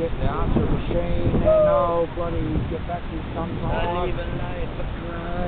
get the answer machine and oh bloody get back to some Not time.